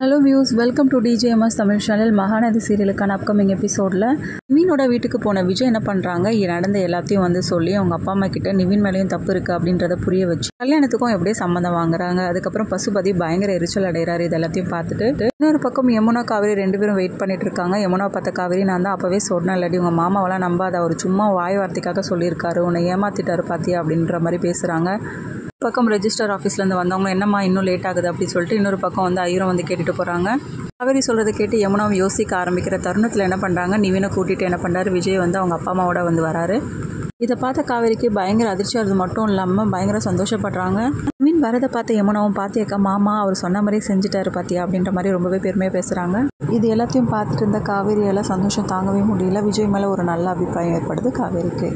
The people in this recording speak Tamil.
Hello views welcome to DJMS Tamil channel Mahanadi சீரியலுக்கான upcoming எபிசோடில் நிவினோட வீட்டுக்கு போன விஜய் என்ன பண்ணுறாங்க நடந்த எல்லாத்தையும் வந்து சொல்லி அவங்க அப்பா அம்மா கிட்ட நிவின் மேலேயும் தப்பு இருக்குது அப்படின்றத புரிய வச்சு கல்யாணத்துக்கும் எப்படியே சம்மந்தம் வாங்குறாங்க. அதுக்கப்புறம் பசுபதி பயங்கர எரிச்சல் அடைகிறாரு இது எல்லாத்தையும் பார்த்துட்டு இன்னொரு பக்கம் யமுனா காவேரி ரெண்டு பேரும் வெயிட் பண்ணிட்டு இருக்காங்க. யமுனா பார்த்த காவேரி நான் தான் அப்போவே சொன்னேன் இல்லாட்டி உங்கள் மாமாவெல்லாம் நம்பாத அவர் சும்மா வாய் வார்த்தைக்காக சொல்லியிருக்காரு. உன்னை ஏமாத்திட்டாரு பார்த்தியா அப்படின்ற மாதிரி பேசுகிறாங்க பக்கம் ரெஜிஸ்டர் ஆஃபீஸ்லேருந்து வந்தவங்க என்னம்மா இன்னும் லேட் ஆகுது? அப்படின்னு சொல்லிட்டு இன்னொரு பக்கம் வந்து ஐயரும் வந்து கேட்டுட்டு போகிறாங்க காவேரி சொல்கிறத கேட்டு யமுனாவை யோசிக்க ஆரம்பிக்கிற தருணத்தில் என்ன பண்ணுறாங்க நிவினை கூட்டிகிட்டு என்ன பண்ணுறாரு விஜய் வந்து அவங்க அப்பா அம்மாவோட வந்து வராரு. இதை பார்த்த காவேரிக்கு பயங்கர அதிர்ச்சி அது மட்டும் இல்லாமல் பயங்கர சந்தோஷப்படுறாங்க. மீன் வரதை பார்த்த யமுனாவும் பார்த்தியக்கா மாமா அவர் சொன்ன மாதிரி செஞ்சுட்டாரு பார்த்தியா அப்படின்ற மாதிரி ரொம்பவே பெருமையாக பேசுகிறாங்க இது எல்லாத்தையும் பார்த்துட்டு இருந்த காவேரியெல்லாம் சந்தோஷம் தாங்கவே முடியல. விஜய் மேலே ஒரு நல்ல அபிப்பிராயம் ஏற்படுது காவேரிக்கு